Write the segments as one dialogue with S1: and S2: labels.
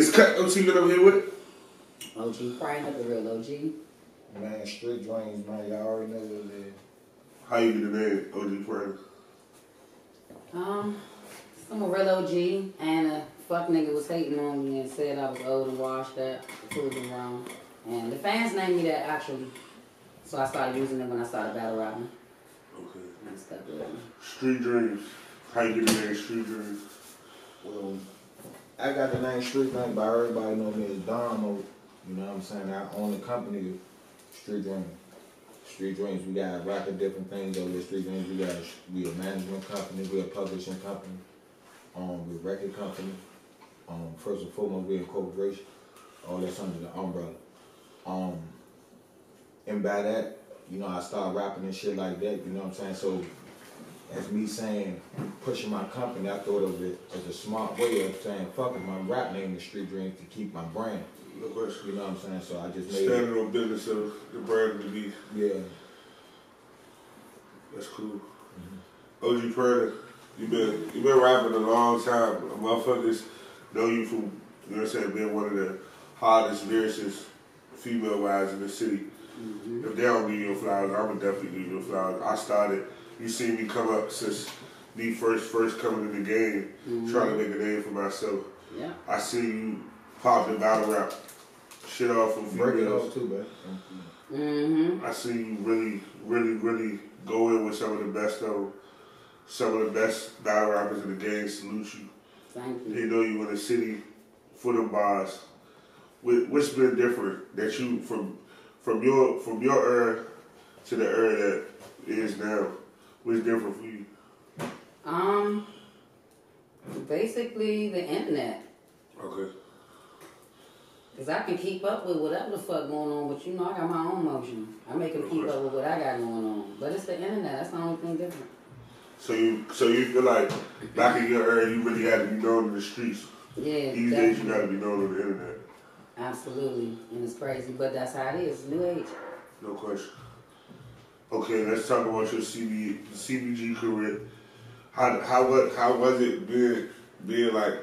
S1: It's cut OT you over here with?
S2: OG Prana, the real OG.
S3: Man, street dreams, man. Y'all already know what it is.
S1: How you get the name OG Prana?
S2: Um, I'm a real OG, and a fuck nigga was hating on me and said I was old and washed up, proved him wrong. And the fans named me that actually. So I started using it when I started battle rapping
S1: Okay.
S2: and stuff with me.
S1: Street Dreams. How you get the name Street Dreams?
S3: Well, I got the name Street Dreams, but everybody know me as Don. Or, you know what I'm saying? I own the company, Street Dreams. Street Dreams, we got a rack of different things over Street Dreams. We got we a management company, we a publishing company, um, we a record company. Um, first and foremost, we a corporation. All that's under the umbrella. Um, and by that, you know, I started rapping and shit like that. You know what I'm saying? So as me saying, pushing my company, I thought of it as a smart way of saying, fuck it, my rap name is Street Dreams to keep my brand.
S1: No question.
S3: You know what I'm saying? So I just made it,
S1: Standing on business of the brand to be.
S3: yeah.
S1: That's cool. Mm-hmm. OG Prana, you been you been rapping a long time. Motherfuckers know you from you know what I'm saying, being one of the hottest lyricists female wise in the city. Mm-hmm. If they don't give you your flowers, I would definitely give you your flowers. I started you seen me come up since me first first coming to the game, trying to make a name for myself.
S2: Yeah.
S1: I see you pop the battle rap shit off of
S3: Break it off too, man.
S2: Mm-hmm.
S1: I see you really, really, really go in with some of the best of. Some of the best battle rappers in the game salute you.
S2: Thank you.
S1: They know you in the city for them bars. What- What's been different that you from from your from your era to the era that is now? What's different for you?
S2: Um, basically the internet.
S1: Okay.
S2: Cause I can keep up with whatever the fuck going on, but you know I got my own motion. I make them keep up with what I got going on. But it's the internet. That's the only thing different.
S1: So you so you feel like back in your era you really had to be known in the streets.
S2: Yeah,
S1: These days you gotta be known on the internet.
S2: absolutely, and it's crazy, but that's how it is. New age.
S1: No question. Okay, let's talk about your CB, CBG career. How how what how was it being being like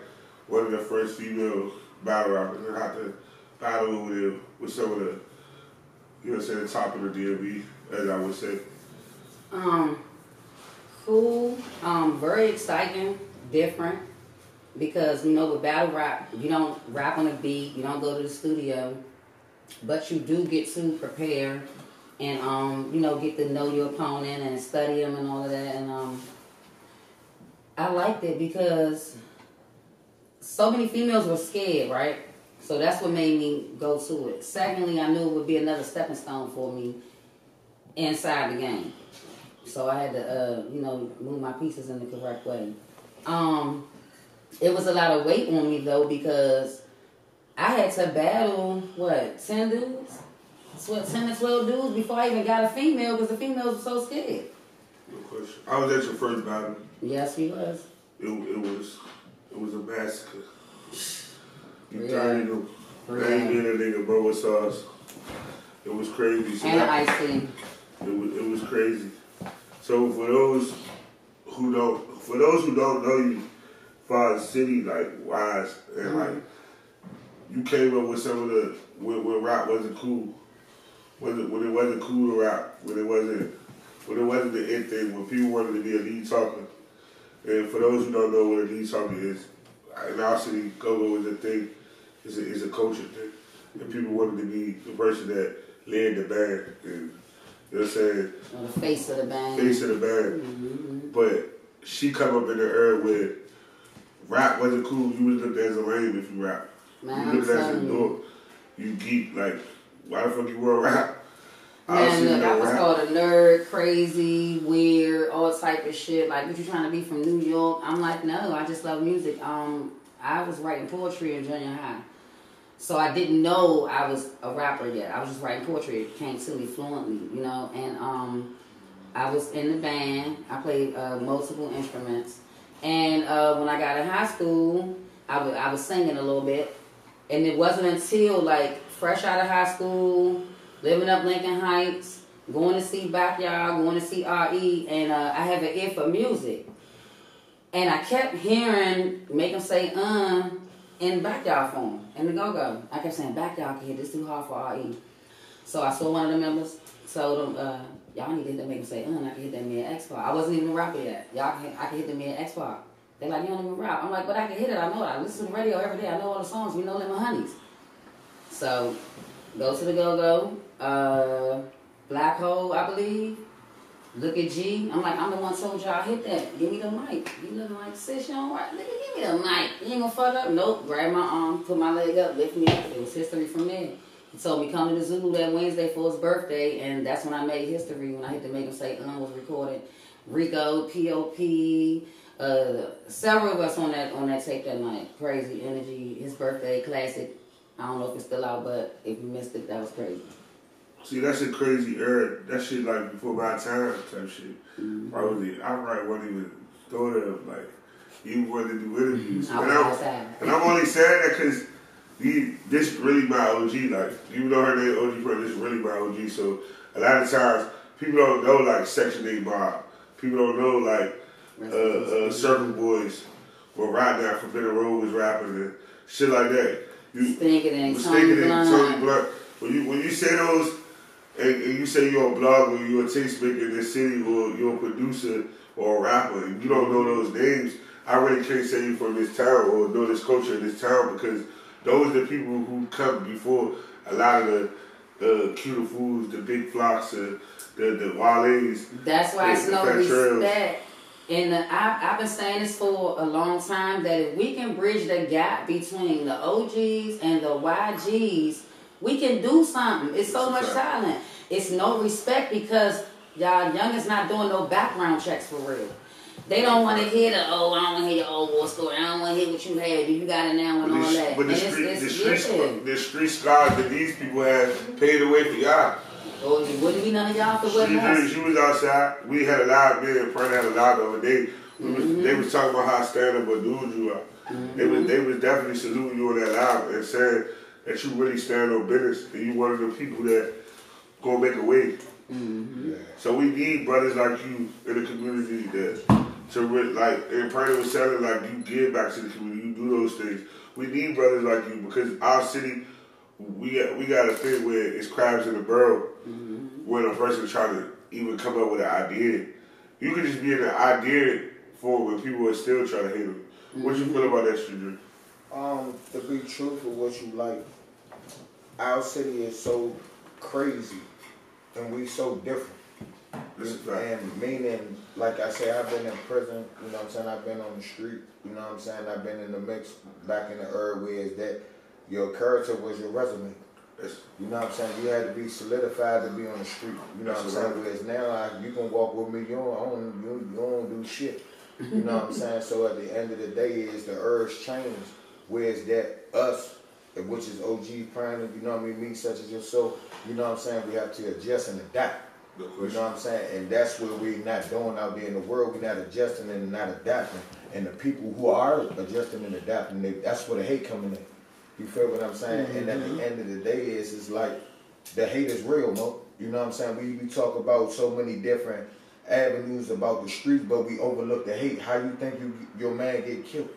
S1: one of the first female battle rappers and how to battle with with some of the you know I'm saying top of the DMV as I would say.
S2: Um, cool. Um, very exciting, different. Because you know, with battle rap, you don't rap on a beat. You don't go to the studio, but you do get to prepare and um, you know, get to know your opponent and study them and all of that. And um, I liked it because so many females were scared, right? So that's what made me go to it. Secondly, I knew it would be another stepping stone for me inside the game. So I had to, uh, you know, move my pieces in the correct way. Um, it was a lot of weight on me though because I had to battle what ten dudes, what ten to twelve dudes before I even got a female because the females were so scared.
S1: No question. I was at your first battle.
S2: Yes, he was.
S1: It, it was it was a massacre. You
S2: Yeah.
S1: dirty them. I ain't being a nigga, bro, with sauce. It was crazy. So
S2: And
S1: that-
S2: icy.
S1: It was, it was crazy. So for those who don't, for those who don't know you, far city like wise and mm-hmm. like, you came up with some of the when, when rap wasn't cool, when it, when it wasn't cool to rap, when it wasn't when it wasn't the end thing, when people wanted to be a lead talker. And for those who don't know what a lead talker is, in our city, go-go is a thing, is a, is a culture thing. And people wanted to be the person that led the band and you know what I'm saying?
S2: The face of the band.
S1: face of the band.
S2: Mhm.
S1: But she come up in the era where rap wasn't cool. You was looked at as a lame if you rap.
S2: Man,
S1: you looked at as a dork. You geek. Like, why the fuck you want to rap?
S2: Man, look,
S1: no
S2: I was
S1: rap.
S2: called a nerd, crazy, weird, all type of shit. Like, what you trying to be from New York? I'm like, no, I just love music. Um, I was writing poetry in junior high, so I didn't know I was a rapper yet. I was just writing poetry. It came to me fluently, you know. And um, I was in the band. I played uh, multiple instruments. And uh, when I got in high school, I wa- I was singing a little bit. And it wasn't until like fresh out of high school, living up Lincoln Heights, going to see Backyard, going to see RE, and uh, I have an ear for music. And I kept hearing, make them say, um, in backyard form in the go go. I kept saying backyard kid, this too hard for RE. So I saw one of the members, told them, uh, y'all need to hit make say, uh, I can hit that man X Pac. I wasn't even rapper yet. Y'all can I can hit the man X Pac. They're like, you don't even rap. I'm like, but I can hit it, I know it. I listen to the radio every day, I know all the songs, we know them honeys. So go to the go go, uh, Black Hole, I believe. Look at G. I'm like, I'm the one told y'all hit that. Give me the mic. You looking like sis, you don't right. Nigga, give me the mic. You ain't gonna fuck up? Nope. Grab my arm, put my leg up, lift me up. It was history from there. He told me come to the Zulu that Wednesday for his birthday, and that's when I made history. When I hit to make him say, "Un" was recorded. Rico, P.O.P. Uh, several of us on that on that tape that night. Crazy energy. His birthday classic. I don't know if it's still out, but if you missed it, that was crazy.
S1: See, that's a crazy era. That shit like before my time type shit.
S2: Mm-hmm.
S1: Probably, I probably wasn't even thought of like you wanted to do interviews.
S2: I was
S1: and, I'm, and I'm only saying that because this really my OG. Like even though her name OG Pro, this is really my OG. So a lot of times people don't know like Section Eight Bob. People don't know like uh, uh. Circle Boys or Right Now from Bitter Road was rapping and shit like that. You,
S2: Stinking and
S1: was
S2: Tony
S1: thinking in
S2: Blunt.
S1: Tony Blunt. When you when you say those, and, and you say you're a blogger, you're a tastemaker in this city, or you're a producer or a rapper, and you don't know those names, I really can't say you from this town or know this culture in this town because those are the people who come before a lot of the the cuter fools, the big flocks, uh, the the wales.
S2: That's why it's
S1: the
S2: no
S1: Trails.
S2: respect. And the, I, I've been saying this for a long time that if we can bridge the gap between the OGs and the YGs, we can do something. It's so much
S1: That's a fact.
S2: talent. It's no respect because y'all young is not doing no background checks for real. They don't want to hear the oh I don't want to hear your old war story. I don't want to hear what you had. You got it now and all that?
S1: but the
S2: and
S1: street, the
S2: it's,
S1: street,
S2: yeah.
S1: the street scars that these people have paid away for y'all.
S2: It wouldn't be none of y'all for what
S1: She, she was outside. We had a live man in front, had a live the other day. We was,
S2: Mm-hmm.
S1: They was talking about how stand up a dude you are. They was they was definitely saluting you on that live and saying that you really stand on business and you one of the people that gonna make a way.
S2: Mm-hmm.
S1: So we need brothers like you in the community that to re- like and Prana was saying like you give back to the community, you do those things. We need brothers like you because our city we got we got a thing where it's crabs in the barrel when a person trying to even come up with an idea. You can just be in the idea for when people are still trying to hate them. What you feel about that, Street
S3: Um, to be truthful, what you like, our city is so crazy, and we so different.
S1: That's a fact.
S3: And meaning, like I say, I've been in prison, you know what I'm saying? I've been on the street, you know what I'm saying? I've been in the mix back in the early years that your character was your resume.
S1: That's,
S3: You know what I'm saying? You had to be solidified to be on the street. You know what I'm saying? Whereas now, I, you can walk with me, you don't, don't, you, you don't do shit. You know what I'm saying? So at the end of the day, is the urge change. Whereas that us, which is OG Prana, you know what I mean, me such as yourself, you know what I'm saying? We have to adjust and adapt. You know what I'm saying? And that's what we're not doing out there in the world. We're not adjusting and not adapting. And the people who are adjusting and adapting, they, that's where the hate coming in. You feel what I'm saying? And at the mm-hmm. end of the day, is it's like the hate is real, Mo. You know what I'm saying? We, we talk about so many different avenues about the street, but we overlook the hate. How you think you your man get killed?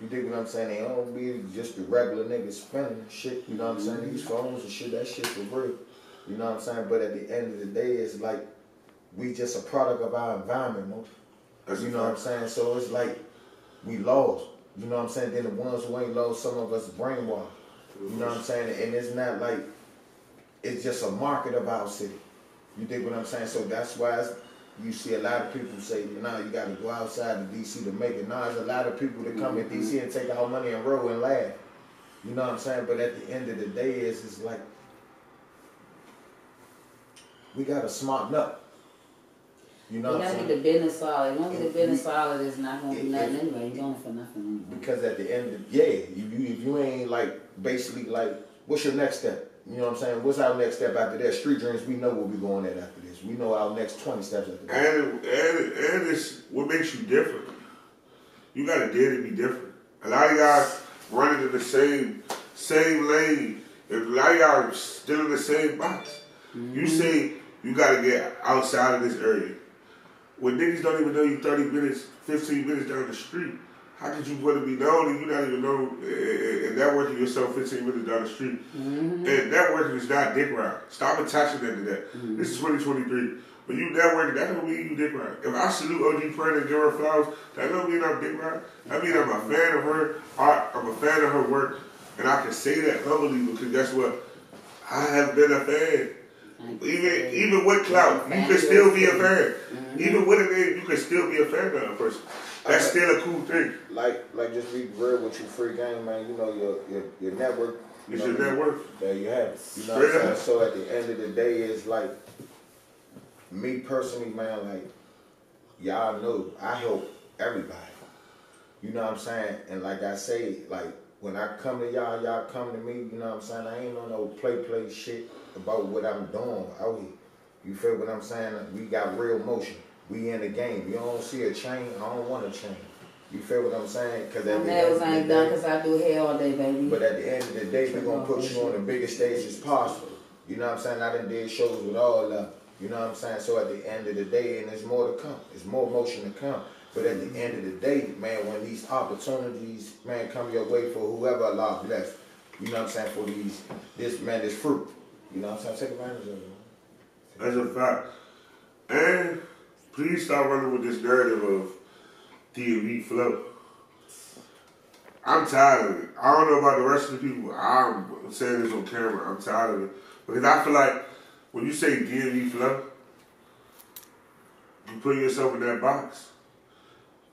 S3: You dig what I'm saying? They don't be just the regular niggas spending shit. You know what I'm saying? These mm-hmm. phones and shit, that shit for real. You know what I'm saying? But at the end of the day, it's like we just a product of our environment, Mo. You know what I'm saying? So it's like we lost. You know what I'm saying? Then the ones who ain't lost, some of us brainwashed. You know what I'm saying? And it's not like it's just a market of our city. You dig what I'm saying? So that's why you see a lot of people say, you know, you got to go outside of DC to make it. Nah, there's a lot of people that come in DC and take our money and roll and laugh. You know what I'm saying? But at the end of the day, is it's like we gotta smarten up. You know
S2: You
S3: what I'm
S2: gotta
S3: saying?
S2: get the business solid. If you don't get the business solid, it's not gonna be nothing
S3: if-
S2: anyway. You're going for nothing. anyway.
S3: Because at the end of yeah, if you if you ain't like basically like what's your next step? You know what I'm saying? What's our next step after that? Street dreams, we know where we going at after this. We know our next twenty steps after that.
S1: And and and it's what makes you different. You got to dare to be different. A lot of y'all running in the same same lane. If a lot of y'all are still in the same box. You mm-hmm. say you got to get outside of this area. When niggas don't even know you 30 minutes, 15 minutes down the street, how could you want to be known and you not even know and, and networking yourself 15 minutes down the street?
S2: Mm-hmm.
S1: And networking is not dick ride. Stop attaching that to that.
S2: Mm-hmm.
S1: This is 2023. When you network, that don't mean you dick ride. If I salute OG Prana and give her flowers, that don't mean I'm dick ride. That mean I'm a fan of her art. I'm a fan of her work, and I can say that humbly because guess what? I have been a fan. Even even with clout, you can still be a fan. Even with a name, you can still be a fan of a person. That's still a cool thing.
S3: Like, like just be real with your free game, man. You know your your, your network. You
S1: It's
S3: know,
S1: your network.
S3: There you have it. You know
S1: Straight
S3: what I'm
S1: up.
S3: saying? So at the end of the day, it's like me personally, man. Like y'all know, I help everybody. You know what I'm saying? And like I say, like when I come to y'all, y'all come to me. You know what I'm saying? I ain't on no play play shit about what I'm doing out here. You feel what I'm saying? We got real motion. We in the game. You don't see a chain. I don't want a chain. You feel what I'm saying? Cause at
S2: My
S3: the end
S2: nails
S3: of
S2: ain't done because I do hair all day, baby.
S3: but at the end of the day, we're gonna put you on the biggest stage as possible. You know what I'm saying? I done did shows with all of them. You know what I'm saying? So at the end of the day, and there's more to come. There's more motion to come. But at the end of the day, man, when these opportunities, man, come your way for whoever Allah bless, you know what I'm saying? For these, this man, this fruit. You know what I'm saying? Take advantage of it.
S1: That's a fact. And please stop running with this narrative of DMV flow. I'm tired of it. I don't know about the rest of the people. I'm saying this on camera. I'm tired of it. Because I feel like when you say DMV flow, you put yourself in that box.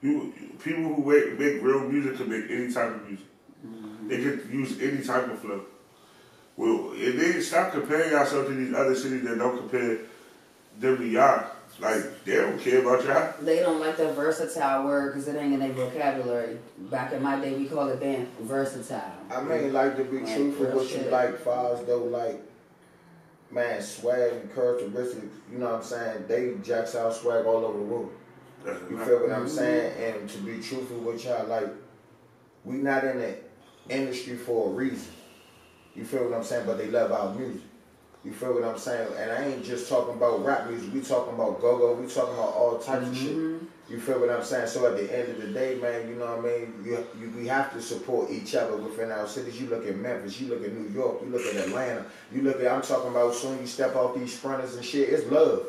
S1: You people who make, make real music can make any type of music. Mm-hmm. They can use any type of flow. Well, if they stop comparing yourself to these other cities that don't compare them to y'all. Like they don't care about y'all.
S2: They don't like the versatile word because it ain't in their vocabulary. Back in my day, we call it being versatile.
S3: I mean, like to be
S2: Like,
S3: truthful,
S2: real
S3: what you like, far as though, like, man, swag and characteristics, you know what I'm saying? They jacks out swag all over the world. You feel what I'm saying? And to be truthful with y'all, like, we not in the industry for a reason. You feel what I'm saying? But they love our music. You feel what I'm saying? And I ain't just talking about rap music. We talking about go-go. We talking about all types of shit. Mm-hmm. You feel what I'm saying? So at the end of the day, man, you know what I mean? You, you, we have to support each other within our cities. You look at Memphis, you look at New York, you look at Atlanta, you look at, I'm talking about soon you step off these sprinters and shit, it's love.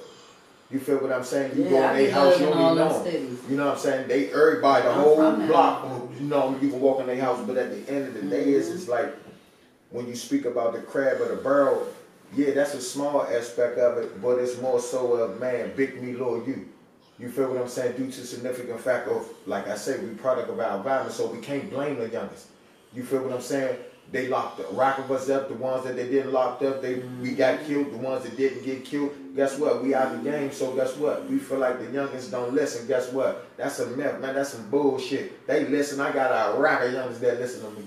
S3: You feel what I'm saying? You go
S2: Yeah,
S3: in their house, you don't even
S2: them
S3: know 'em.
S2: cities.
S3: You know what I'm saying? They everybody, the
S2: I'm
S3: whole block, you know, you can walk in their house, but at the end of the day, is
S2: Mm-hmm.
S3: it's like when you speak about the crab or the barrel, yeah, that's a small aspect of it, but it's more so of man, big me, little you. You feel what I'm saying? Due to significant fact of, like I say, we product of our environment, so we can't blame the youngest. You feel what I'm saying? They locked the rock of us up. The ones that they didn't locked up, they we got mm. killed. The ones that didn't get killed, guess what? We out the game. So guess what? We feel like the youngest don't listen. Guess what? That's a myth, man. That's some bullshit. They listen. I got a rack of youngest that listen to me.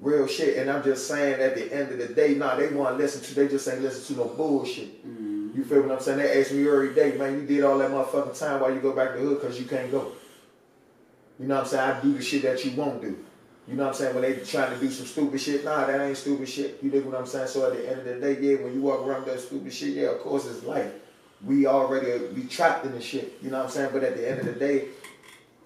S3: Real shit. And I'm just saying at the end of the day, nah, they want to listen to, they just ain't listen to no bullshit. Mm. You feel what I'm saying? They ask me every day, man, you did all that motherfucking time while you go back to the hood because you can't go. You know what I'm saying? I do the shit that you won't do. You know what I'm saying? When they trying to do some stupid shit, nah, that ain't stupid shit. You dig what I'm saying? So at the end of the day, yeah, when you walk around that stupid shit, yeah, of course it's life. We already we trapped in the shit. You know what I'm saying? But at the end of the day,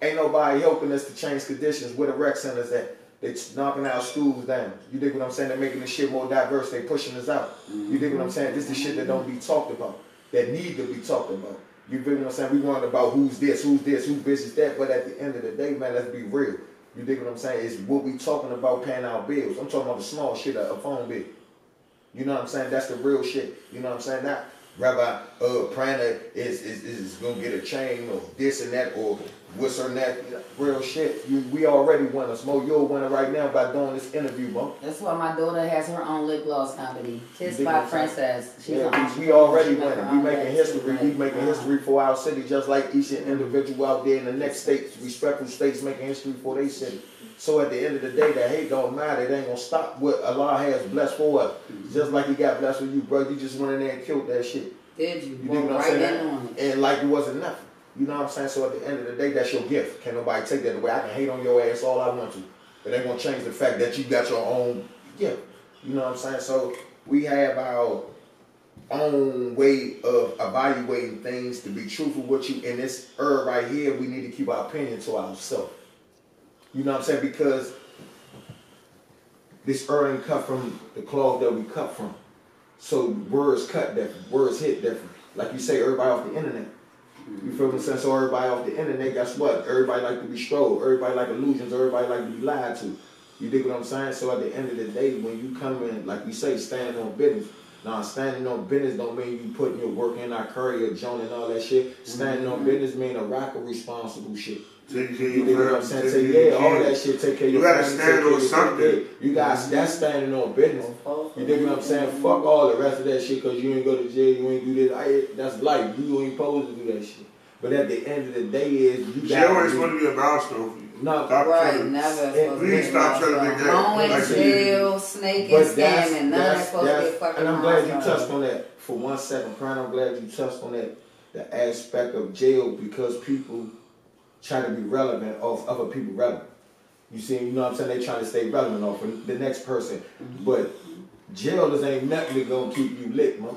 S3: ain't nobody helping us to change conditions. Where the rec centers at? They knocking our schools down. You dig what I'm saying? They're making the shit more diverse. They pushing us out. You dig what I'm saying? This is the shit that don't be talked about. That need to be talked about. You dig what I'm saying? We worrying about who's this, who's this, who's business that. But at the end of the day, man, let's be real. You dig what I'm saying? It's what we talking about paying our bills. I'm talking about the small shit, a, a phone bill. You know what I'm saying? That's the real shit. You know what I'm saying? Not Rabbi uh Prana is, is is gonna get a chain or this and that or what's or that. Real shit. You, we already won us. Mo, you're a winner right now by doing this interview, bro.
S2: That's why my daughter has her own lip gloss company, Kissed
S3: Big
S2: by Princess. She's an
S3: Yeah, we, we already
S2: She make
S3: winning. We making history. We making history for our city, just like each individual out there in the next states, respectful states making history for their city. So at the end of the day, that hate don't matter. It ain't gonna stop what Allah has blessed for us. Mm-hmm. Just like He got blessed with you, bro. You just went in there and killed that shit.
S2: Did you?
S3: You dig what I'm
S2: right in
S3: saying?
S2: on it.
S3: And like it wasn't nothing. You know what I'm saying? So at the end of the day, that's your gift. Can't nobody take that away. I can hate on your ass all I want to. It ain't gonna change the fact that you got your own gift. You know what I'm saying? So we have our own way of evaluating things to be truthful with you. And this herb right here, we need to keep our opinion to ourselves. You know what I'm saying? Because this earth ain't cut from the cloth that we cut from. So words cut different, words hit different. Like you say, everybody off the internet. You feel what I'm saying? So everybody off the internet, guess what? Everybody like to be strolled. Everybody like illusions. Everybody like to be lied to. You dig what I'm saying? So at the end of the day, when you come in, like you say, standing on business. Now, standing on business don't mean you putting your work in, I curry your joint and all that shit. Standing on mm-hmm. business mean a rock of responsible shit.
S1: Take care
S3: You dig what I'm saying?
S1: take
S3: yeah, all that shit, take care of your You
S1: gotta
S3: family,
S1: stand on something.
S3: You guys, mm-hmm. that's standing on business. You dig what I'm saying? Fuck all the rest of that shit because you ain't go to jail, you ain't do this. I, that's life. You ain't supposed to do that shit. But at the end of the day is you
S1: Jail
S3: got
S1: ain't supposed to be a milestone for you.
S3: No,
S1: Stop
S2: Right,
S1: trying
S2: never. To
S1: please stop trying to make that-
S2: Going
S1: like
S2: jail, snaking,
S3: But that's,
S2: scamming, none of
S3: that's,
S2: that's supposed to be fucking
S3: and I'm glad you touched on that for one second, Brian. I'm glad you touched on that, the aspect of jail because people try to be relevant off other people relevant. You see, you know what I'm saying? They trying to stay relevant off of the next person. Mm-hmm. But jailers ain't nothing gonna keep you lit, man.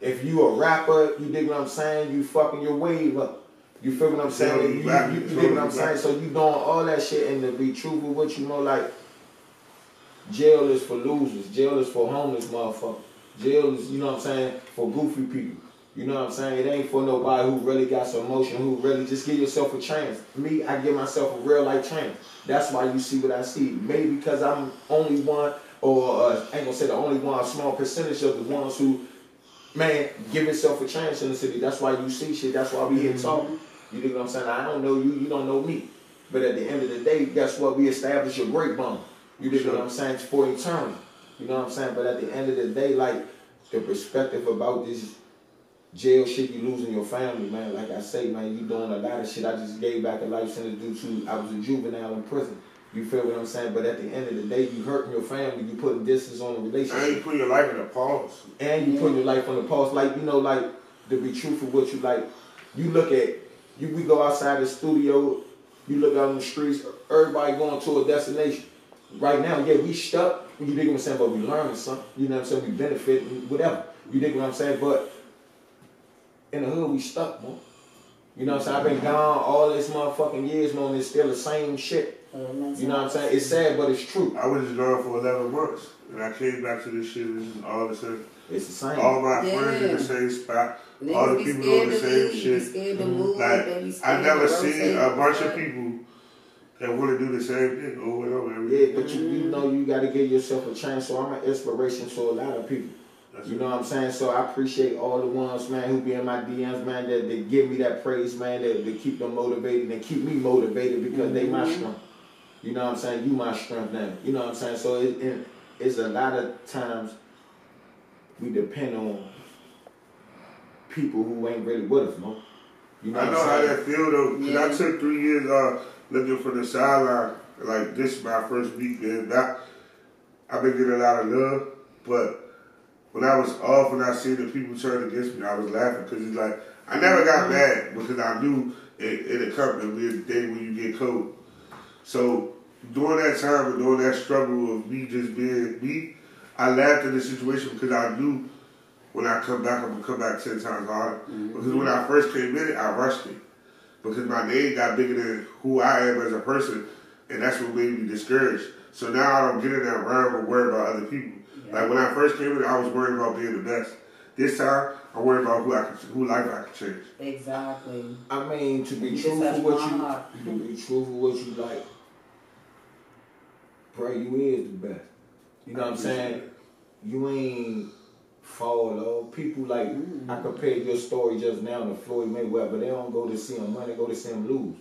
S3: If you a rapper, you dig what I'm saying? You fucking your wave up. You feel what I'm saying? You, you, you dig what I'm saying? So you doing all that shit and to be truthful with you, know, like Jail is for losers. Jail is for homeless motherfuckers. Jail is, you know what I'm saying, for goofy people. You know what I'm saying? It ain't for nobody who really got some emotion, who really just give yourself a chance. Me, I give myself a real life chance. That's why you see what I see. Maybe because I'm only one, or uh, I ain't gonna say the only one, a small percentage of the ones who, man, give yourself a chance in the city. That's why you see shit. That's why we here talking. You know what I'm saying? I don't know you, you don't know me. But at the end of the day, guess what? We establish a great bond. You dig what I'm saying? For eternity. You know what I'm saying? But at the end of the day, like the perspective about this jail shit, you losing your family, man. Like I say, man, you doing a lot of shit. I just gave back a life sentence due to I was a juvenile in prison. You feel what I'm saying? But at the end of the day, you hurting your family. You putting distance on the
S1: And
S3: relationship
S1: you put your life in a pause.
S3: and you putting your life on the pause. Like you know, like to be truthful, what you like. You look at you. We go outside the studio. You look out on the streets. Everybody going to a destination. Right now, yeah, we stuck. You dig what I'm saying? But we learning something. You know what I'm saying? We benefit, whatever. You dig what I'm saying? But in the hood, we stuck, man. You know what I'm saying? I've been gone all this motherfucking years, man. and It's still the same shit. Mm-hmm. You know what I'm saying? It's sad, but it's true.
S1: I was just gone for 11 months. And I came back to this shit and all of a sudden,
S3: It's the same.
S1: all my friends in the same spot.
S2: Niggas
S1: all the people
S2: scared
S1: doing the same
S2: leave, be
S1: shit.
S2: scared to move,
S1: Like,
S2: they be
S1: I never
S2: to
S1: seen a bunch of people that want to do the same thing over and over every
S3: Yeah,
S1: day.
S3: but you, you mm-hmm. know you got to give yourself a chance. So I'm an inspiration to a lot of people.
S1: That's
S3: You
S1: it.
S3: know what I'm saying? So I appreciate all the ones, man, who be in my DMs, man, that, that give me that praise, man, that, that keep them motivated and keep me motivated because they my mm-hmm. strength. You know what I'm saying? You my strength now. You know what I'm saying? So it, it, it's a lot of times we depend on people who ain't really with us, man. You know
S1: I know how that feel though, because
S2: Yeah.
S1: I took three years uh, looking for the sideline. Like this is my first week, and that I've been getting a lot of love. But when I was off and I seen the people turn against me, I was laughing because it's like I never got mad because I knew it it would come and be a day when you get cold. So during that time and during that struggle of me just being me, I laughed at the situation because I knew when I come back, I'm gonna come back ten times harder. Mm-hmm. Because when I first came in I rushed it because my name got bigger than who I am as a person, and that's what made me discouraged. So now I don't get in that realm of worry about other people. Like when I first came in, I was worried about being the best. This time, I'm worried about who I can, who life I can change.
S2: Exactly.
S3: I mean, to be
S2: You just
S3: truthful
S2: touched
S3: what you
S2: heart.
S3: to be truthful what you like, pray you is the best. You know what I'm saying? You ain't fall off. People like I mm. compared your story just now to Floyd Mayweather. But they don't go to see him win, they go to see him lose.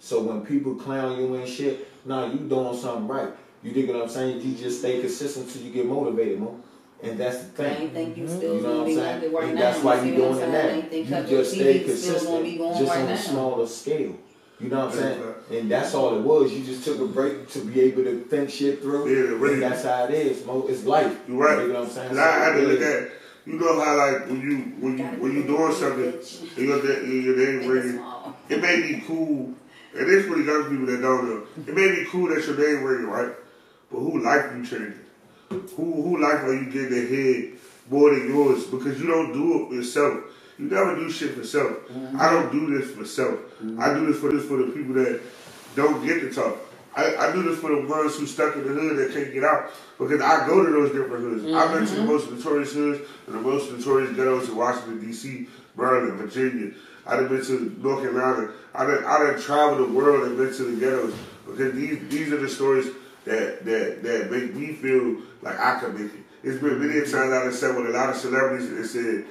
S3: So when people clown you and shit, nah, you doing something right. You dig what I'm saying? You just stay consistent till you get motivated, man. And that's the
S2: I
S3: thing.
S2: ain't think you mm-hmm. still
S3: You know
S2: gonna
S3: what I'm
S2: be
S3: saying?
S2: like right
S3: and
S2: now.
S3: that's why you
S2: what I'm
S3: doing it now.
S2: I ain't think
S3: You just stay consistent,
S2: gonna be going
S3: just
S2: right
S3: on a smaller scale. You know what I'm saying?
S1: Exactly.
S3: And that's all it was. You just took a break to be able to think shit through.
S1: Yeah, really.
S3: And that's how it is, It's life.
S1: You're right.
S3: You know what I'm saying?
S1: Cause I had to look at, you know how like when you when you when you doing something, and your na- your name
S2: Make it
S1: ringing, it may be cool, and it's for the young people that don't know. It may be cool that your name ringing, right? But who life you changing? Who who life are you getting ahead more than yours? Because you don't do it for yourself. You never do shit for self. Mm-hmm. I don't do this for self. Mm-hmm. I do this for this for the people that don't get to talk. I, I do this for the ones who stuck in the hood that can't get out because I go to those different hoods. I've been to the mm-hmm. most notorious hoods and the most notorious ghettos in Washington D.C., Maryland, Virginia. I've been to North Carolina. I done, I done traveled the world and been to the ghettos because these these are the stories that that that make me feel like I can make it. It's been many times I done sat with a lot of celebrities and said,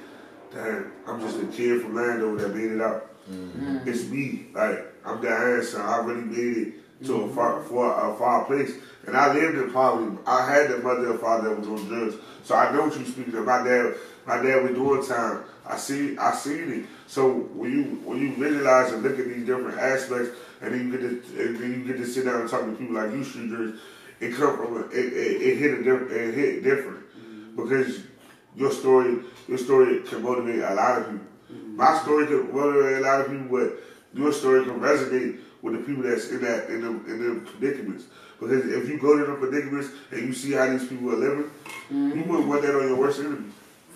S1: "Damn, I'm just a kid from Landover that made it out." Mm-hmm. It's me. Like I'm that handsome. I really made it to a far mm-hmm. for a far place. And I lived in poverty. I had a mother and father that was on drugs. So I know what you're speaking of. My dad my dad was doing time. I see I seen it. So when you when you visualize and look at these different aspects and then you get to and then you get to sit down and talk to people like you dreams, it come from a, it, it, it hit a different it hit different. Mm-hmm. Because your story your story can motivate a lot of people. Mm-hmm. My story can motivate a lot of people, but your story can resonate with the people that's in that in them in them predicaments. Because if you go to the predicaments and you see how these people are living, mm-hmm. you wouldn't want that on your worst enemy.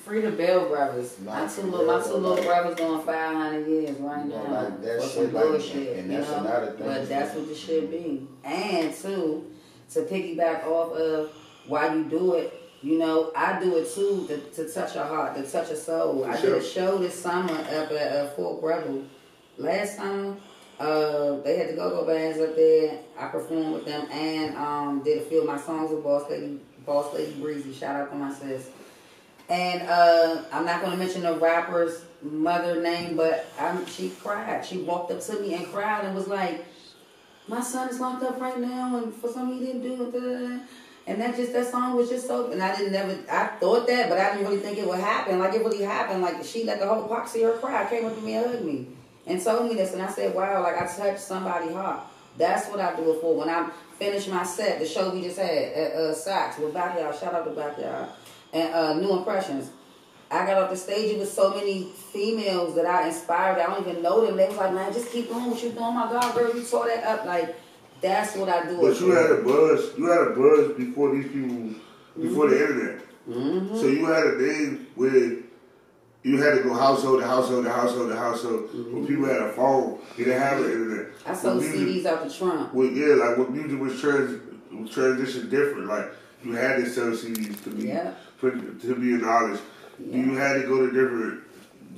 S2: Free the Bell brothers.
S3: Nah,
S2: My two little, my
S3: real,
S2: two little brothers doing five hundred years right
S3: You know,
S2: now
S3: like, that
S2: for
S3: shit,
S2: some
S3: like,
S2: bullshit,
S3: and
S2: you
S3: that's
S2: know.
S3: another thing.
S2: But that's what the should be. And two, to piggyback off of why you do it, you know, I do it too to, to touch a heart, to touch a soul. I did a show this summer up at uh, Fort Rebel. Last summer, uh, they had the go-go bands up there. I performed with them and um, did a few of my songs with Boss Lady, Boss Lady Breezy. Shout out to my sis. And uh, I'm not gonna mention the rapper's mother name, but I'm, she cried. She walked up to me and cried and was like, "My son is locked up right now, and for something he didn't do it." da, da, da." And that just that song was just so. And I didn't never. I thought that, but I didn't really think it would happen. Like it really happened. Like she let the whole see her cry. Came up to me and hugged me and told me this, and I said, "Wow!" Like I touched somebody's heart. That's what I do it for. When I finish my set, the show we just had at uh, Saks with Backyard. Shout out to Backyard and uh, New Impressions. I got off the stage with so many females that I inspired. I don't even know them. They was like, man, just keep doing what you're doing. Oh my God, girl, you tore that up. Like, that's what I do.
S1: But you had a buzz. You had a buzz before these people, before the internet.
S2: Mm-hmm.
S1: So you had a name where you had to go household to household to household to household. When people had a phone, you didn't have the internet.
S2: I sold CDs out the trunk.
S1: Well, yeah, like when music was trans was transitioned different. Like you had to sell CDs to be
S2: Yeah.
S1: for, to be acknowledged. You had to go to different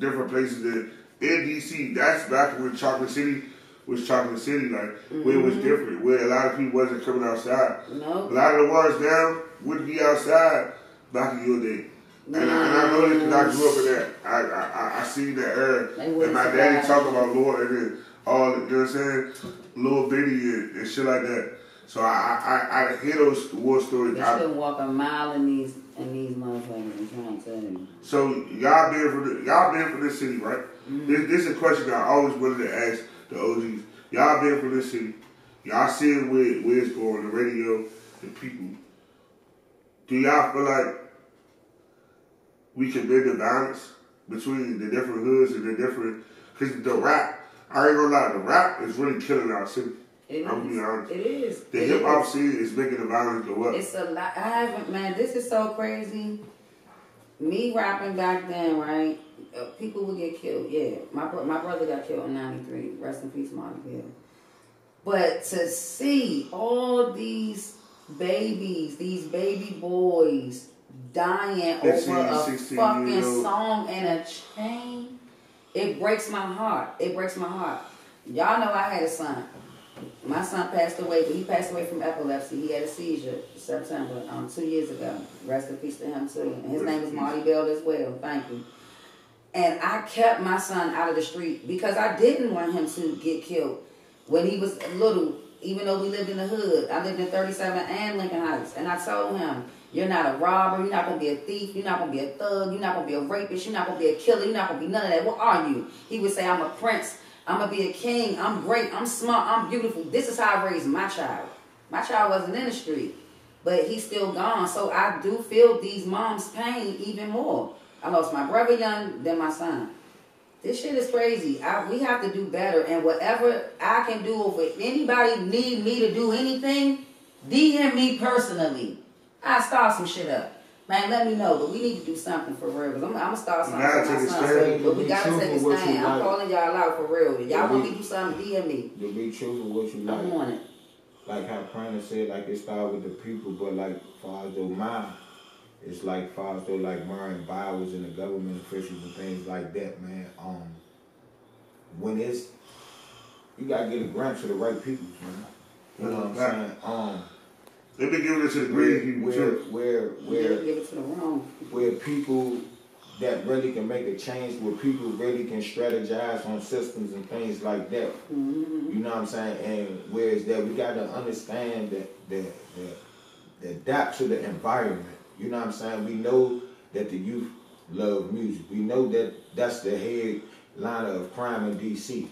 S1: different places. In, in DC, that's back when Chocolate City was Chocolate City, like where it was
S2: Mm-hmm.
S1: different, where a lot of people wasn't coming outside. A lot of the ones now wouldn't be outside back in your day. And, I, and I know this because I grew up in that. I I, I, I seen that era. And my daddy talk about Lord and then all, you know what I'm saying? Little bitty and, and shit like that. So I I, I hear those war stories.
S2: They
S1: I,
S2: should walk a mile in these in these motherfuckers. I'm trying to tell you.
S1: so y'all been for the, y'all been for this city, right?
S2: Mm-hmm.
S1: This, this is a question I always wanted to ask the OGs. Y'all been from this city. Y'all see it where, where it's going, the radio, the people. Do y'all feel like we can bend the balance between the different hoods and the different? Because the rap, I ain't gonna lie, the rap is really killing our city.
S2: It
S1: I'm being
S2: is.
S1: honest.
S2: It is.
S1: The hip hop scene is making the violence go up.
S2: It's a lot. I haven't, man. This is so crazy. Me rapping back then, right? Uh, people would get killed. Yeah, my my brother got killed in '93. Rest in peace, Marty Bell. But to see all these babies, these baby boys dying
S1: 15,
S2: over a fucking song and a chain, it breaks my heart. It breaks my heart. Y'all know I had a son. My son passed away, but he passed away from epilepsy. He had a seizure September, um, two years ago. Rest in peace to him too. And his name
S1: peace.
S2: Marty Bell as well. Thank you. And I kept my son out of the street because I didn't want him to get killed when he was little. Even though we lived in the hood, I lived in 37 and Lincoln Heights, and I told him, "You're not a robber. You're not gonna be a thief. You're not gonna be a thug. You're not gonna be a rapist. You're not gonna be a killer. You're not gonna be none of that. What are you?" He would say, "I'm a prince. I'm gonna be a king. I'm great. I'm smart. I'm beautiful. This is how I raised my child. My child wasn't in the street, but he's still gone. So I do feel these moms' pain even more. I lost my brother young, then my son. This shit is crazy. I, we have to do better. And whatever I can do, if anybody need me to do anything, DM me personally. I start some shit up. Man, let me know. But we need to do something for real. Cause I'm, I'm gonna start something for my son. But we gotta
S3: Be
S2: take a
S3: truthful with what you
S2: stand. I'm
S3: like.
S2: calling y'all out for real. Y'all
S3: Yeah,
S2: want me to do something, DM me.
S3: To be true to what you like.
S2: I'm on it.
S3: like how Prana said, like it started with the people, but like far as though mine, it's like far as though like Muriel Bowser and the government officials and things like that, man. Um, when it's you gotta get a grant to the right people, man. You know what I'm saying? Um,
S1: They've been giving it to the
S3: where
S1: great people
S3: where
S1: too.
S3: where where
S2: Give it to the wrong.
S3: where people that really can make a change, where people really can strategize on systems and things like that.
S2: Mm-hmm.
S3: You know what I'm saying? And whereas that we got to understand that that that that adapt to the environment. You know what I'm saying? We know that the youth love music. We know that that's the headline of crime in DC.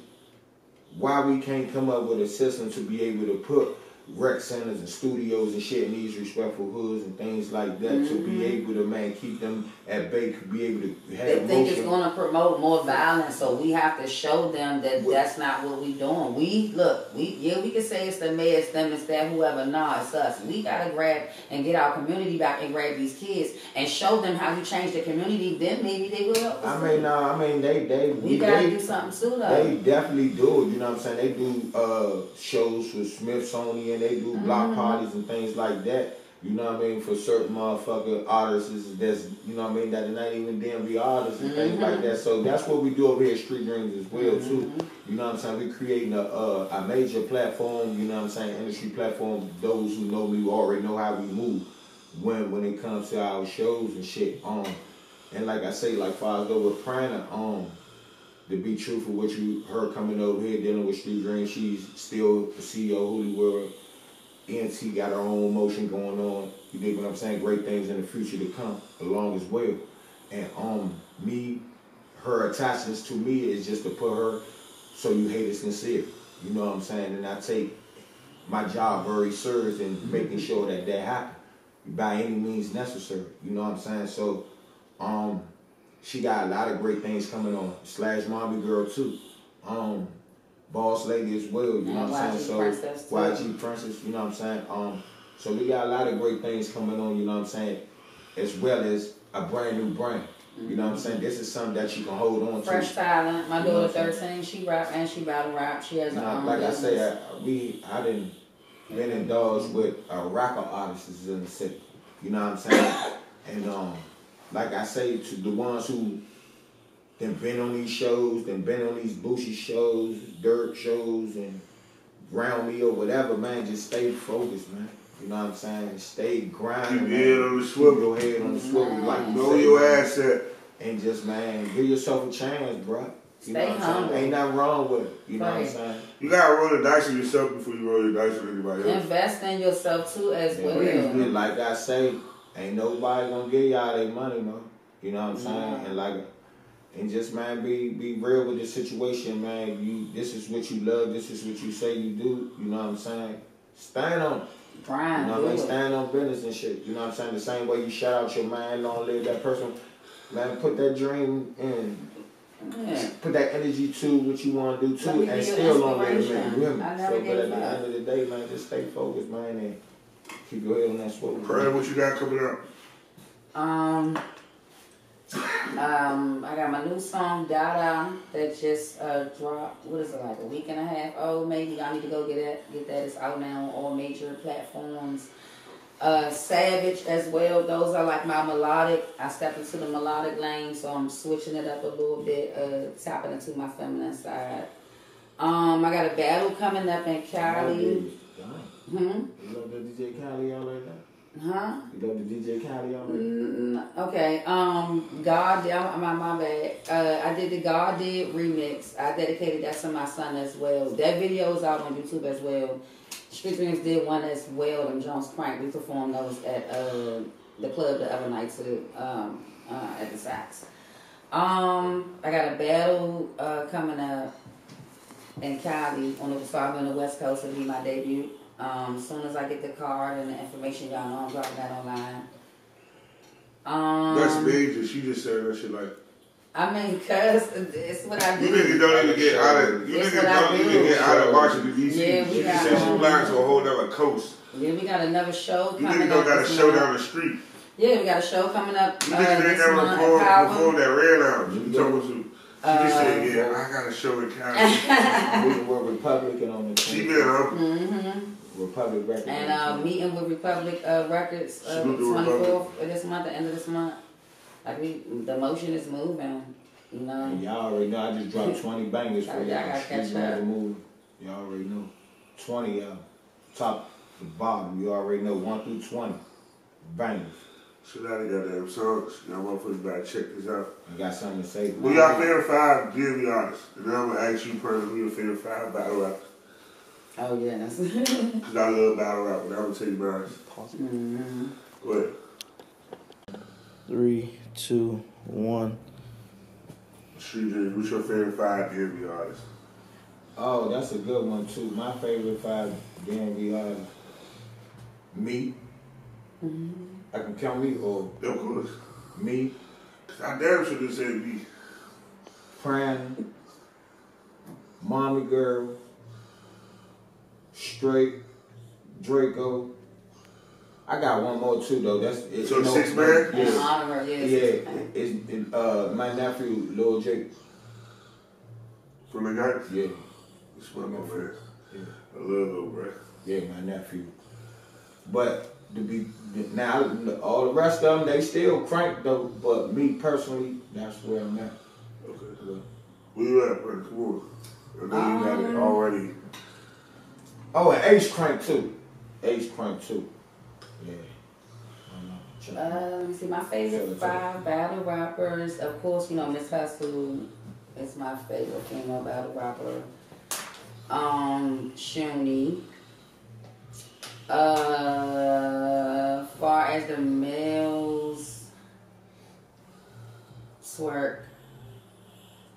S3: Why we can't come up with a system to be able to put rec centers and studios and shit in these respectful hoods and things like that to be able to man keep them at bay, be able to have
S2: They think it's
S3: motion.
S2: going to promote more violence, so we have to show them that
S3: What-
S2: that's not what we doing. We look, we yeah, we can say it's the mayor, it's them, it's that, whoever. Nah, it's us. We gotta grab and get our community back and grab these kids and show them how you change the community. Then maybe they will.
S3: I mean, no, I mean they they
S2: we
S3: they,
S2: gotta do something.
S3: They definitely do it. You know what I'm saying? They do uh, shows for Smithsonian. They do block parties and things like that. You know what I mean? For certain motherfucker artists that's you know what I mean that not even damn be artists and things like that. So that's what we do over here at Street Dreams as well too. You know what I'm saying? We creating a, a a major platform. You know what I'm saying? Industry platform. Those who know me already know how we move when when it comes to our shows and shit. Um, and like I say, like far as over Prana, um, to be truthful, what you heard coming over here dealing with Street Dreams, she's still the CEO of Holy World. ENT got her own motion going on. You dig what I'm saying? Great things in the future to come along as well. And um, me, her attachments to me is just to put her so you hate is sincere. You know what I'm saying? And I take my job very serious in making sure that that happen by any means necessary. You know what I'm saying? So, um, she got a lot of great things coming on. Slash mommy girl too. Um, boss lady as well. You know
S2: And
S3: what I'm saying? So. YG Princess. You know what I'm saying? Um, so we got a lot of great things coming on. You know what I'm saying? As well as a brand new brand. You know what I'm saying? This is something that you can hold on to.
S2: Fresh talent. My
S3: You
S2: daughter
S3: what I'm saying?
S2: 13, she rap and she battle rap. She has
S3: You
S2: her own
S3: like I say, I, we I didn't been indulged with a rapper artists in the city. You know what I'm saying? and um, like I say to the ones who then been on these shows, then been on these Bushy shows, dirt shows, and ground me or whatever, man, just stay focused, man. You know what I'm saying? Stay grinding.
S1: Keep
S3: man.
S1: your head on the
S3: Keep
S1: swivel.
S3: your head on the swivel, like you
S1: Know
S3: say,
S1: your
S3: man.
S1: ass at.
S3: And just man, give yourself a chance, bro. You
S2: Stay
S3: know what I'm saying?
S2: humble.
S3: Ain't nothing wrong with it. You know what I'm saying?
S1: You gotta roll the dice with yourself before you roll the dice with anybody else.
S2: Invest in yourself too as
S3: Yeah,
S2: well.
S3: and like I say, ain't nobody gonna give y'all their money, man. You know what I'm mm-hmm.
S2: saying?
S3: And like, and just man, be be real with the situation, man. You this is what you love. This is what you say you do. You know what I'm saying? Stand on. it. You know what I mean? Stand on business and shit. You know what I'm saying? The same way you shout out your man, don't live that person. Man, put that dream in.
S2: Yeah.
S3: Put that energy to what you want to do too, and still don't let it make you hear me. So, but at the end of the day, man, just stay focused, man, and keep your head on that swivel.
S1: Pray what you got coming up.
S2: Um, um, I got my new song Dada that just uh, dropped. What is it like a week and a half old? Maybe I need to go get that. Get that. It's out now on all major platforms. Uh, Savage as well. Those are like my melodic. I stepped into the melodic lane, so I'm switching it up a little bit. Uh, tapping into my feminine side. Um, I got a battle coming up in Cali. Hmm.
S3: You love DJ Khaled y'all like that?
S2: Huh?
S3: You love the DJ Khaled y'all?
S2: Mm, okay. Um, God, did- my my bad. Uh, I did the God did remix. I dedicated that to my son as well. That video is out on YouTube as well. Street Dreams did one as well. Them Jones Crank. We performed those at uh, the club the other night too. Um, uh, at the Saks. Um, I got a battle uh, coming up in Cali on the so I'm on the West Coast. It'll be my debut. Um, as soon as I get the card and the information, y'all know I'm dropping that online. Um,
S1: That's major. She just said that shit like.
S2: I mean, cause it's what I do.
S1: You niggas don't even get out of. You niggas
S2: what I
S1: don't even get out of Washington D.C.
S2: Yeah, we
S1: she just
S2: got,
S1: said she
S2: um,
S1: flying to a whole other coast.
S2: Yeah, we got another show
S1: You niggas don't
S2: up.
S1: got a show
S2: month.
S1: down the street.
S2: Yeah, we got a show coming up
S1: You
S2: uh,
S1: niggas ain't
S2: this
S1: never
S2: month at
S1: performed,
S2: Power.
S1: performed at Red Lounge. You talking to? She just said,
S2: Uh,
S1: yeah, I got a show in Cali.
S3: We were Republican on the
S1: she been, huh?
S2: Mm-hmm.
S3: Republic Records.
S2: And uh, meeting with Republic uh, Records uh,
S1: Salute to
S2: twenty
S1: Republic.
S2: fourth of this month, the end of this month. Like we, the motion is moving. You know.
S3: And y'all already know I just dropped 20 bangers for y'all.
S2: y'all gotta catch up.
S3: Move. Y'all already know. 20 y'all. Top to bottom. You already know. 1 through 20. Bangers.
S1: So now they got damn songs. Y'all motherfuckers better check this out.
S3: I got something to say.
S1: Who y'all favorite five? Give me honest. And then I'm gonna ask you personally who your favorite five battle rappers.
S2: Oh yes.
S1: Cause I love battle rap, but I'm gonna tell you mine.
S2: Mhm.
S1: Go ahead.
S4: Three, two, one.
S1: Street Dreams, who's your favorite five DMV artists?
S3: Oh, that's a good one too. My favorite five DMV artists. Me. I can count me or
S1: Of course.
S3: me,
S1: Cause I damn sure didn't say me.
S3: Fran, Mommy Girl, Straight, Draco. I got one more too though. That's it,
S1: So
S3: you know,
S1: six man?
S3: Yeah.
S2: honor,
S3: Yeah,
S2: yes.
S3: it's it, uh my nephew Lil Jake.
S1: From the guys?
S3: Yeah,
S1: It's my little man.
S3: yeah,
S1: I love little bro.
S3: yeah, my nephew. But to be now, all the rest of them they still crank though. But me personally, that's where I'm at.
S1: Okay. Where you at, bro? Come on. I know you got it
S2: Um,
S1: already.
S3: Oh, and Ace crank too. Ace crank too. Yeah. I know. Check it out.
S2: Uh, let me see. My favorite five battle rappers, of course, you know Miss Hustle is my favorite female battle rapper. Um, Shuni. Uh, far as the males, Swurk,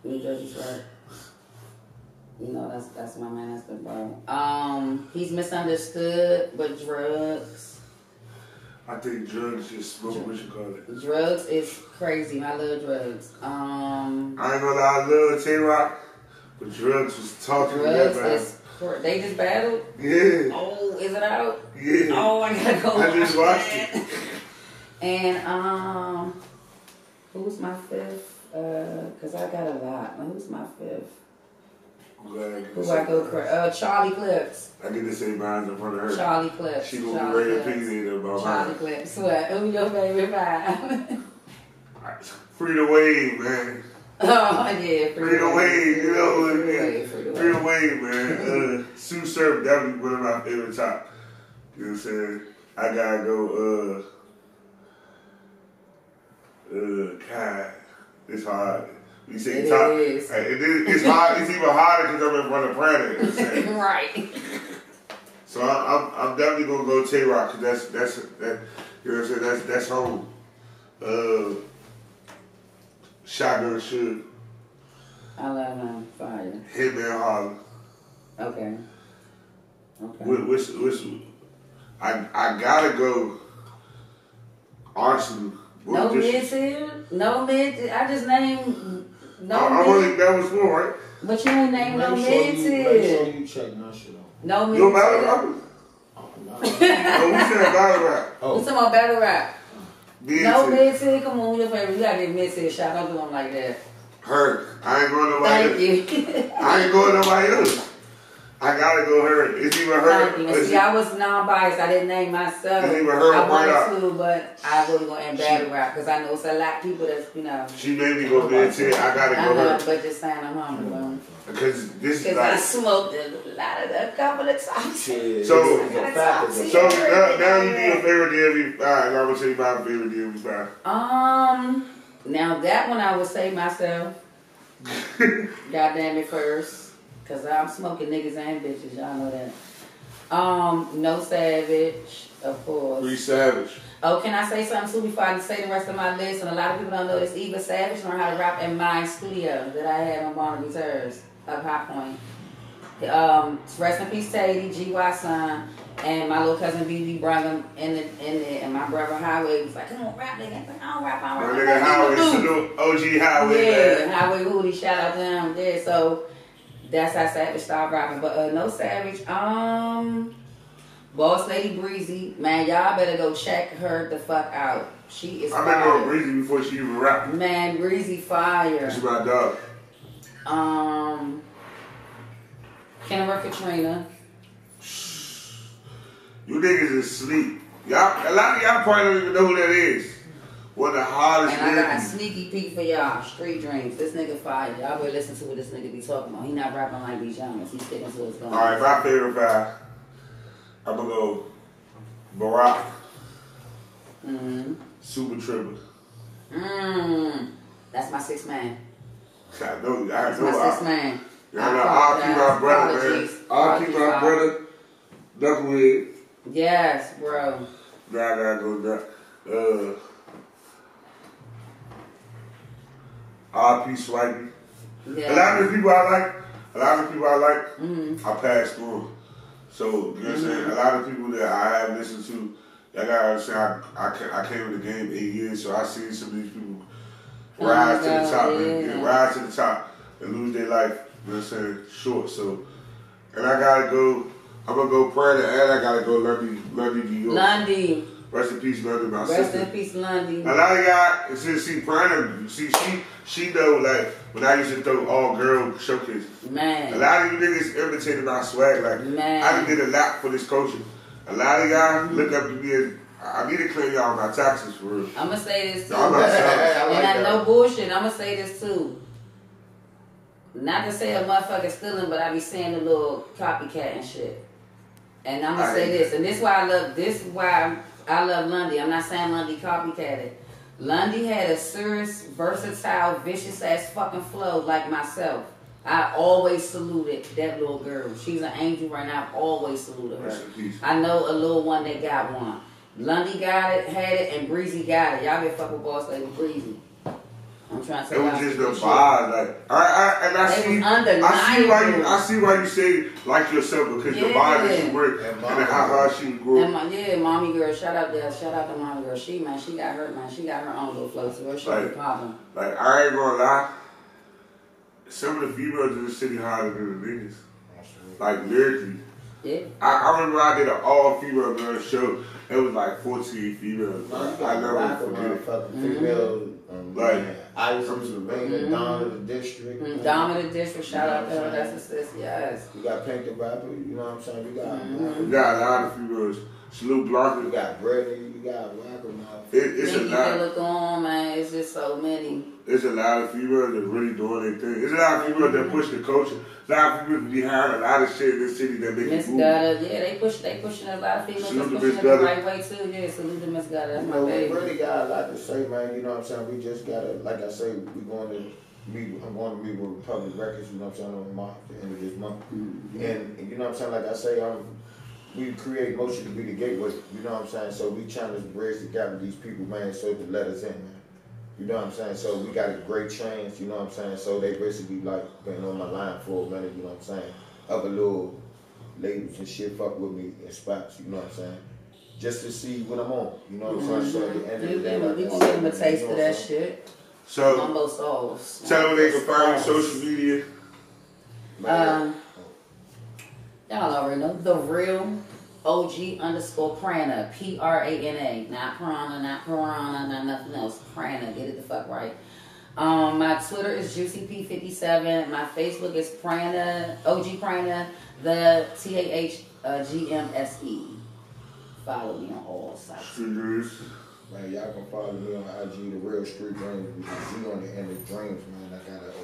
S2: New Jersey Swurk. You know that's that's my man. That's the bro. Um, he's misunderstood, but drugs.
S1: I think drugs just smoke, what you call it.
S2: Drugs is crazy. I love drugs. Um,
S1: I ain't gonna lie, I love Tay Roc, but drugs was talking to
S2: drugs
S1: that man.
S2: is. They just battled.
S1: Yeah,
S2: Oh, is it out?
S1: yeah.
S2: Oh, I gotta go.
S1: I just watched
S2: that. And um, who's my fifth? Uh, cause I got a lot. Who's my fifth?
S1: I'm glad I get to
S2: Who
S1: say
S2: I go cra- Uh, Charlie Clips.
S1: I get to say mine in front of her.
S2: Charlie Clips.
S1: She gonna be
S2: Charlie
S1: very
S2: Clips.
S1: opinionated about
S2: Charlie
S1: mine.
S2: Clips. What? Who your favorite five?
S1: Free the wave, man.
S2: oh yeah,
S1: Free the wave, you know what I
S2: Free
S1: mean?
S2: wave, free the
S1: Free
S2: wave.
S1: the wave, man. Uh, Sue Surf, that be one of my favorite top. You know what I'm saying? I gotta go, uh, uh, God, it's hard. You say
S2: It
S1: top,
S2: is.
S1: Hey, it is it's hard. It's even harder because I'm in front of Planet. You know I'm
S2: right.
S1: So I, I'm, I'm definitely gonna go Tay Roc because that's that's that. You know what I'm saying? That's that's home. Uh, Shotgun Suge.
S2: I love him. Fire.
S1: Hitman Harlem.
S2: Okay. Okay.
S1: Which, which, which, I I gotta go. Arsonal.
S2: no
S1: Well, just-
S2: mids here. No mids. I just named no
S1: I, I'm that was four, right?
S2: But you ain't named no
S3: Make sure
S2: mids
S3: you- Make sure you check my shit out.
S2: No mids.
S1: You know battle
S2: here.
S1: rappers?
S3: Oh, no.
S1: We said battle rap. Oh.
S2: We
S3: oh,
S2: talking about battle rap.
S1: Being
S2: No
S1: said,
S2: mids. Come on, your favorite. You gotta get mids here. Shot. Don't do them like that.
S1: Her. I ain't going nobody
S2: Thank
S1: else.
S2: you.
S1: I ain't going nobody else. I gotta go her. It's either her.
S2: Thank you.
S1: it's-
S2: And see, I was non-biased. I didn't name myself.
S1: It's either her
S2: I wanted to, but I really go in battle rap because I know it's a lot of people that's you know.
S1: She made me go big too. I gotta
S2: I
S1: go
S2: know,
S1: her.
S2: but just saying I'm humble.
S1: Because this is
S2: Because I smoked a lot of a couple of times.
S3: shit.
S1: So-
S3: It's a fact of it.
S1: So now, now you do your favorite DMV five. and I'm gonna tell you my favorite DMV five.
S2: Um, now that one I would say myself. God damn it first, cause I'm smoking niggas and bitches. Y'all know that. Um, no savage, of course.
S1: Free Savage.
S2: Oh, can I say something too before I say the rest of my list? And a lot of people don't know this. Eva Savage learned how to rap in my studio that I had on Barnaby Terrace of High Point. Um, rest in peace, Teddy, G.Y. son, and my little cousin BB brought him in the in the and my brother Highway was like, "Come on, rap, nigga." I like, I don't rap, I don't
S1: nigga
S2: rap.
S1: Howard,
S2: Like,
S1: salute OG Highway,
S2: yeah,
S1: man.
S2: Highway Hootie, shout out to him. Yeah, so that's how Savage started rapping. But uh, no Savage. Um, Boss Lady Breezy, man, y'all better go check her the fuck out. She is
S1: I met her. Breezy before she even rapped.
S2: Man, Breezy fire.
S1: She my dog.
S2: Um, Kennemer Katrina.
S1: You niggas is sleep. Y'all, a lot of y'all probably don't even know who that is. One of the hardest
S2: And I got a sneaky peek for y'all. Street dreams. This nigga fire. Y'all better listen to what this nigga be talking about. He not rapping like these youngins. He's sticking to his guns.
S1: All right, my favorite five. I'm gonna go Barack,
S2: Mm-hmm.
S1: Super Triple.
S2: Mm. That's my six man.
S1: I know, I
S2: That's
S1: know.
S2: my six man.
S1: I know. I'll keep my brother, man. I'll keep my brother. Knucklehead.
S2: Yes, bro.
S1: I gotta go down. Uh, RP Swipey. A lot of the people I like, a lot of the people I like,
S2: Mm-hmm.
S1: I passed through. So, you know what I'm saying? A lot of people that I have listened to, y'all gotta understand, I, I, I came in the game eight years, so I seen some of these people
S2: Oh
S1: rise
S2: my
S1: to the top and,
S2: yeah.
S1: and rise to the top and lose their life, you know what I'm saying, short. So, and I gotta go, I'm gonna go Predator and I gotta go Lundy, Lundy, New York.
S2: Lundy.
S1: Rest in peace, Lundy, my
S2: Rest
S1: sister.
S2: in peace, Lundy.
S1: A lot of y'all, since see Prana, see she she know like when I used to throw all girl showcase.
S2: Man.
S1: A lot of you niggas imitated my swag. Like
S2: Man.
S1: I done did a lot for this culture. A lot of y'all mm-hmm. look up to me as I need to clear y'all my taxes for real.
S2: I'm gonna say this too.
S1: Y'all not selling.
S3: I like
S2: and I
S3: that.
S2: no bullshit. I'm gonna say this too. Not to say a motherfucker stealing, but I be saying a little copycat and shit. And I'm gonna
S1: I
S2: say
S1: hate
S2: this, and this why I love this why I love Lundy. I'm not saying Lundy copycatted. Lundy had a serious, versatile, vicious ass fucking flow like myself. I always saluted that little girl. She's an angel right now. I've always saluted her.
S1: Rest in peace.
S2: I know a little one that got one. Lundy got it, had it, and Breezy got it. Y'all been fucking boss lady Breezy. I'm trying to say
S1: It was just the vibe, like I, I and I see, I see why you, I see why you say like yourself because the
S2: Yeah.
S1: vibe that you work
S3: And
S1: and, how hard she grew.
S2: And my, yeah, mommy girl, shout out there, shout out to mommy girl. She man, she got hurt, man, she got her own little flow so her. She
S1: Right.
S2: ain't popping.
S1: Like I ain't gonna lie, some of the females in the city harder than the niggas. Like lyrically,
S2: Yeah.
S1: I, I remember I did an all female girl show. It was like 14 females. Like, I
S3: got
S1: never
S3: rock
S1: forget it.
S3: motherfucking mm-hmm. females. Um,
S1: Like,
S3: like, Isis, Savannah,
S2: Mhm.
S3: Dawn of the District.
S2: Mm, Dom in the district, shout out to her. That's a sis, yes.
S3: You got Pink the Rapper, you know what I'm saying? You got
S2: Mhm.
S1: We got a lot of females. Salute
S3: you got Brady, you got Rocker
S1: It, it's a
S2: Nikki
S1: lot.
S2: look on, man. It's just so many.
S1: It's a lot of females that really doing their thing. It's a lot of females that push the culture. A lot of females behind a lot of shit in this city that make
S2: Miss
S1: it move.
S2: Gutter, yeah, they push, they pushing a lot of females.
S1: Salute
S2: That's pushing it the right way too. Yeah, salute to Miss Gutter. That's
S3: You
S2: my
S3: know, we really got a lot to say, man. You know what I'm saying? We just gotta, like I say, we going to meet. I'm going to meet with Republic Records. You know what I'm saying? On March, the end of this month.
S2: Mm-hmm.
S3: And, and you know what I'm saying? Like I say, um, we create motion to be the gateway. You know what I'm saying? So we trying to bridge the gap with these people, man, so to let us in, man. You know what I'm saying? So we got a great chance, you know what I'm saying? So they basically like been on my line for a minute, you know what I'm saying? Other little labels and shit fuck with me in spots, you know what I'm saying? Just to see what I'm on, you know what I'm saying? So at the end of the
S2: We
S3: day,
S2: gonna
S3: like
S2: we
S3: I
S2: gonna give them a
S3: you
S2: taste
S3: know
S2: of that shit.
S1: So
S2: Mumbo souls.
S1: tell them they can find you on social media.
S2: Um, y'all already know the real OG underscore Prana, P R A N A, not Prana, not Piranha, not nothing else. Prana, get it the fuck right. Um, my Twitter is JuicyP57. My Facebook is Prana, OG Prana, the T A H uh, G M S E. Follow me on all sites.
S3: Man, y'all can follow me on IG, The Real Street Dreams, with the Z on the end of Dreams, man. I got a uh,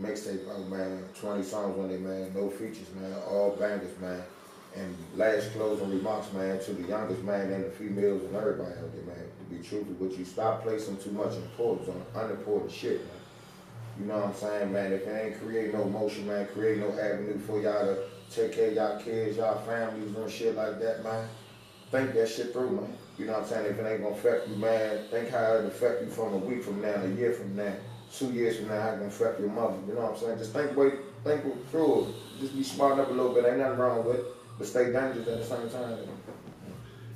S3: mixtape man. 20 songs on it, man. No features, man. All bangers, man. And last closing remarks, man, to the youngest, man, and the females and everybody out there, man. To be truthful with you, stop placing too much importance on unimportant shit, man. You know what I'm saying, man? If it ain't create no motion, man, create no avenue for y'all to take care of y'all kids, y'all families, and shit like that, man. Think that shit through, man. You know what I'm saying? If it ain't gonna affect you, man, think how it affect you from a week from now, a year from now, two years from now, how it gonna affect your mother. You know what I'm saying? Just think think through it. Just be smart up a little bit. Ain't nothing wrong with it. But stay dangerous at the same time.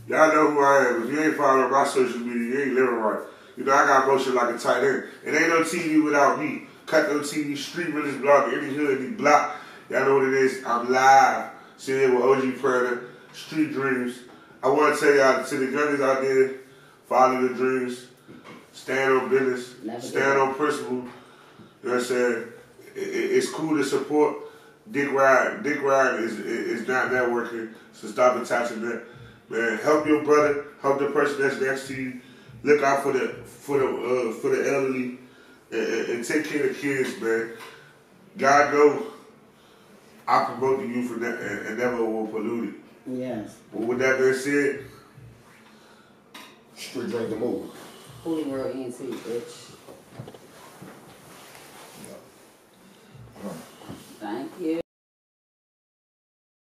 S1: Y'all know who I am. If you ain't following my social media, you ain't living right. You know, I got motion like a tight end. It ain't no TV without me. Cut no TV, street with this blog, any hood, any block. Y'all know what it is. I'm live. Sitting here with OG Predator, Street Dreams. I want to tell y'all, to the youngest out there, follow the dreams, stand on business, stand on principle. You know what I'm saying? It, it, it's cool to support Dick Ryan, Dick Ryan is, is not networking, so stop attaching that. Man, help your brother, help the person that's next to you. Look out for the for the uh, for the elderly, and, and, take care of the kids, man. God go. I promote the youth and, and never will pollute it.
S5: Yes.
S1: But with that being said,
S3: straight drink the move.
S2: Holy world ENT, bitch. Yeah. Huh. Thank you.